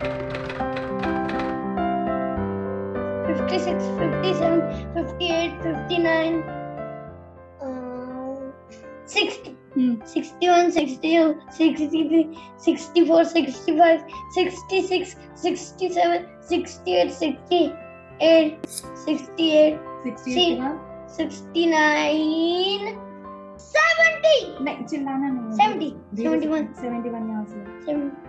56, 57, 58, 59, uh, 60. Hmm. 61, 62, 63, 64, 65, 66, 67, 68, 68, 68, 68 69, 70. नहीं, चिल्लाना नहीं। 70, 71. 71 यहाँ से। 70.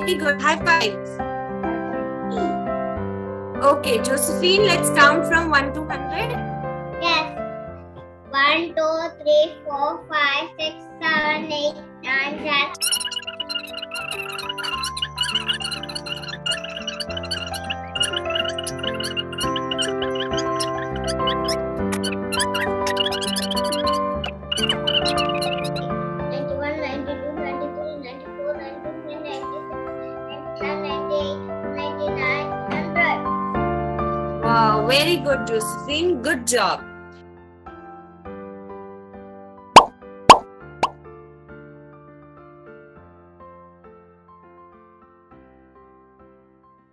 Very good. High five. Okay, Josephine, let's count from 1 to 100. Yes. 1, 2, 3, 4, 5, 6, 7, 8, 9, 10. Wow, uh, very good, Josephine. Good job.